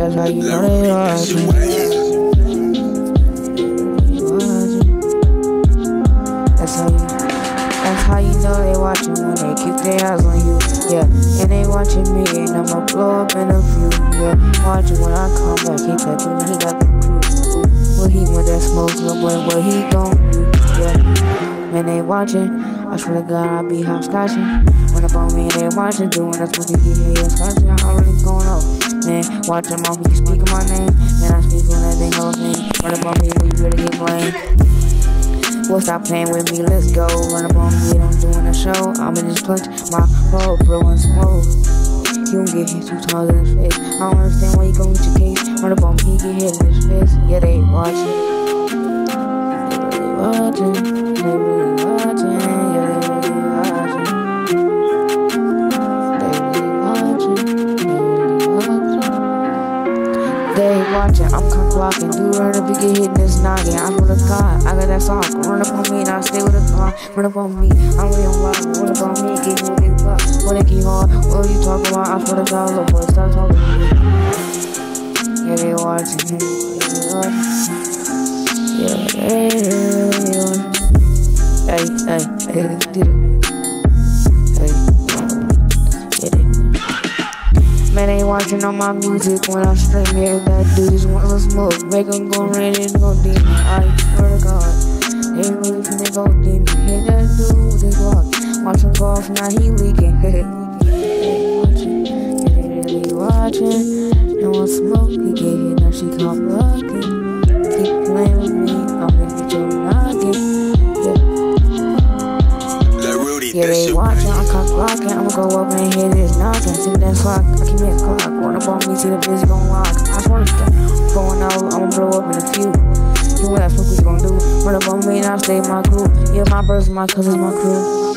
how you know they watching. That's how you, that's how you know they watching when they keep their eyes on you. Yeah, and they watching me, and I'ma blow up in a few. Yeah, watching when I come back, he touching me, he got the crew. What he want that smoke, no boy, what he gon' do? Yeah, man, they watching. I swear to God, I be hopscotching. Run up on me, they watching, doing that's what they get yeah, scotching. I really going off. Man, watch them off, you speaking my name. Man, I speak on that thing, whole thing. Run up on me, we really get blamed. Well, stop playing with me, let's go. Run up on me, I'm doing a show. I'ma just punch my hole, blowing smoke. You don't get hit two times in the face. I don't understand why you go with your case. Run up on me, get hit in his face. Yeah, they watching. They really. They really watching, I'm cock blocking. Do run up, you get hit in this noggin. I know the God, I got that song. Run up on me and I stay with a car. Run up on me, I'm really on rock. Run up on me, get you with block. When it keep hard, what are you talking about? I swear to God, look, boy, stop talking to me. Yeah, they watching, yeah, they watching. Yeah, they watching. Hey, hey, hey, did it. Man, they watching all my music when I stream it. That dude just want to smoke. Make them go red and go demon. I swear to God. They really finna go demon. Hit that dude with his walk. Watch him go off, now he leaking. watching. Really watching. I'm cock blocking. I'ma go up and hit this knocking. See that clock, I keep it clock. Run up on me, see the busy gon' lock. I swear to God, going out, I'ma blow up in a few. You what that fuck you gon' do? Run up on me and I'll stay my crew. Yeah, my brothers, my cousins, my crew.